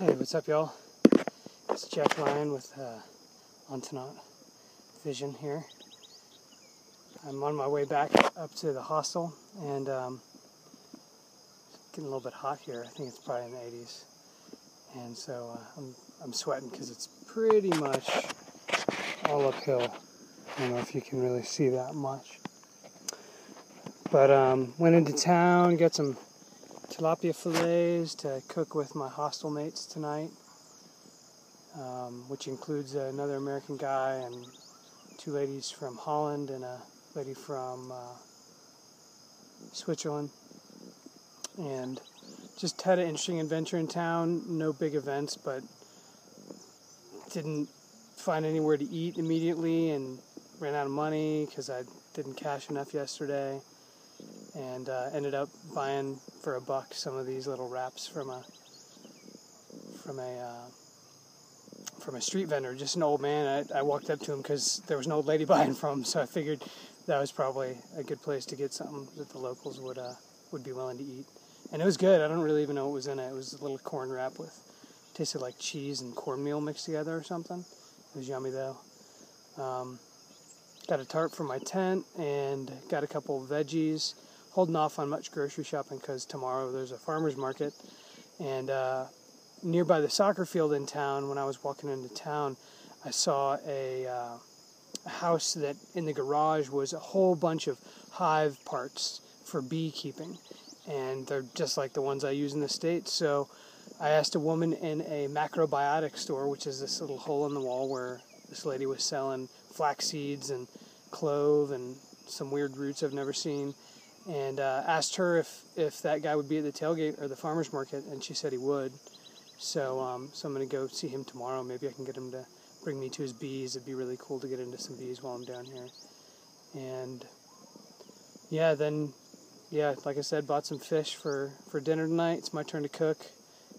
Hey, what's up, y'all? It's Jack Lion with uh, Vision here. I'm on my way back up to the hostel, and um, it's getting a little bit hot here. I think it's probably in the 80s, and so uh, I'm I'm sweating because it's pretty much all uphill. I don't know if you can really see that much, but um, went into town, got some tilapia fillets to cook with my hostel mates tonight, um, which includes another American guy and two ladies from Holland and a lady from uh, Switzerland. And just had an interesting adventure in town. No big events, but didn't find anywhere to eat immediately and ran out of money because I didn't cash enough yesterday and uh, ended up buying for a buck some of these little wraps from a from a uh, from a street vendor, just an old man. I, I walked up to him because there was an old lady buying from him, so I figured that was probably a good place to get something that the locals would uh, would be willing to eat. And it was good. I don't really even know what was in it. It was a little corn wrap with tasted like cheese and cornmeal mixed together or something. It was yummy though. Um, got a tarp for my tent and got a couple veggies holding off on much grocery shopping because tomorrow there's a farmer's market. And uh, nearby the soccer field in town, when I was walking into town, I saw a, uh, a house that in the garage was a whole bunch of hive parts for beekeeping. And they're just like the ones I use in the States. So I asked a woman in a macrobiotic store, which is this little hole in the wall where this lady was selling flax seeds and clove and some weird roots I've never seen and uh, asked her if, if that guy would be at the tailgate or the farmer's market, and she said he would. So, um, so I'm going to go see him tomorrow. Maybe I can get him to bring me to his bees. It'd be really cool to get into some bees while I'm down here. And yeah, then, yeah, like I said, bought some fish for, for dinner tonight. It's my turn to cook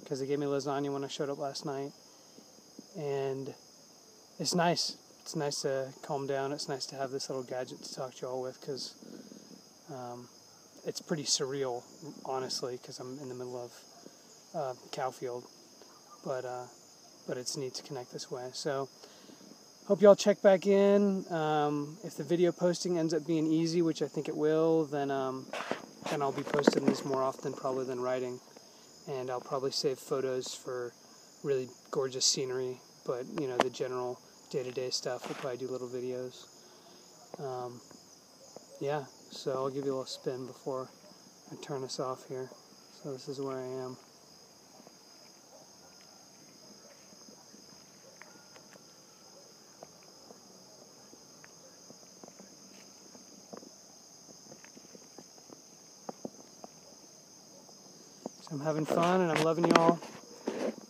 because they gave me lasagna when I showed up last night. And it's nice. It's nice to calm down. It's nice to have this little gadget to talk to y'all with because um, it's pretty surreal, honestly, because I'm in the middle of uh, cow field, but uh, but it's neat to connect this way. So hope y'all check back in. Um, if the video posting ends up being easy, which I think it will, then um, then I'll be posting these more often probably than writing, and I'll probably save photos for really gorgeous scenery. But you know the general day-to-day stuff, we'll probably do little videos. Um, yeah, so I'll give you a little spin before I turn this off here. So this is where I am. So I'm having fun and I'm loving y'all.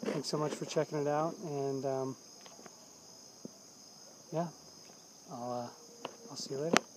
Thanks so much for checking it out and um, yeah, I'll uh, I'll see you later.